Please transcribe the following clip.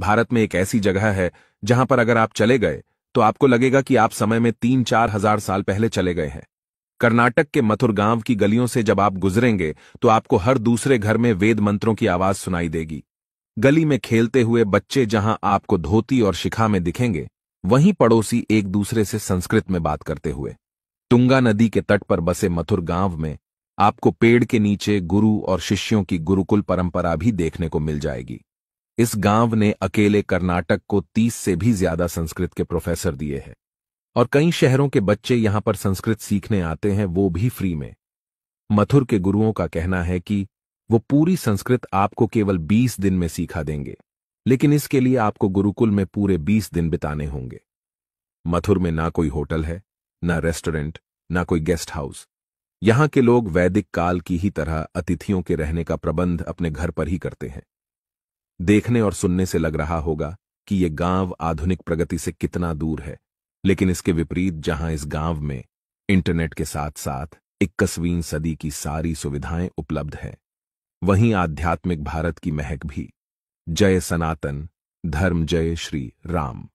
भारत में एक ऐसी जगह है जहाँ पर अगर आप चले गए तो आपको लगेगा कि आप समय में तीन चार हज़ार साल पहले चले गए हैं। कर्नाटक के मथुर गाँव की गलियों से जब आप गुजरेंगे तो आपको हर दूसरे घर में वेद मंत्रों की आवाज़ सुनाई देगी। गली में खेलते हुए बच्चे जहाँ आपको धोती और शिखा में दिखेंगे, वहीं पड़ोसी एक दूसरे से संस्कृत में बात करते हुए। तुंगा नदी के तट पर बसे मथुर गाँव में आपको पेड़ के नीचे गुरु और शिष्यों की गुरुकुल परंपरा भी देखने को मिल जाएगी। इस गाँव ने अकेले कर्नाटक को तीस से भी ज़्यादा संस्कृत के प्रोफेसर दिए हैं। और कई शहरों के बच्चे यहाँ पर संस्कृत सीखने आते हैं, वो भी फ्री में। मथुर के गुरुओं का कहना है कि वो पूरी संस्कृत आपको केवल 20 दिन में सीखा देंगे, लेकिन इसके लिए आपको गुरुकुल में पूरे 20 दिन बिताने होंगे। मथुर में ना कोई होटल है, ना रेस्टोरेंट, ना कोई गेस्ट हाउस। यहाँ के लोग वैदिक काल की ही तरह अतिथियों के रहने का प्रबंध अपने घर पर ही करते हैं। देखने और सुनने से लग रहा होगा कि ये गाँव आधुनिक प्रगति से कितना दूर है, लेकिन इसके विपरीत जहाँ इस गाँव में इंटरनेट के साथ साथ इक्कीसवीं सदी की सारी सुविधाएँ उपलब्ध हैं, वहीं आध्यात्मिक भारत की महक भी। जय सनातन, धर्म जय श्री राम।